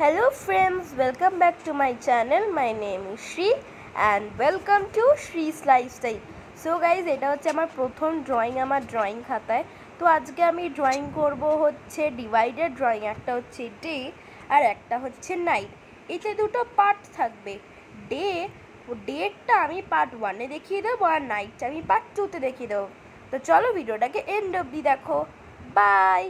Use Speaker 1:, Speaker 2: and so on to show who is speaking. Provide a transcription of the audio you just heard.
Speaker 1: Hello friends, welcome back to my channel. My name is Shri and welcome to Shri's Lifestyle. So guys এটা হচ্ছে আমার প্রথম drawing আমার drawing খাতায়। তো আজকে আমি ড্রয়িং করব হচ্ছে ডিভাইডেড ড্রয়িং একটা হচ্ছে ডে আর একটা হচ্ছে নাইট এতে দুটো পার্ট থাকবে। ডে ডেটটা আমি পার্ট ওয়ানে দেখিয়ে দেবো আর নাইটটা আমি পার্ট টুতে দেখিয়ে দেবো। তো চলো ভিডিওটাকে এন্ড অবধি দেখো। Bye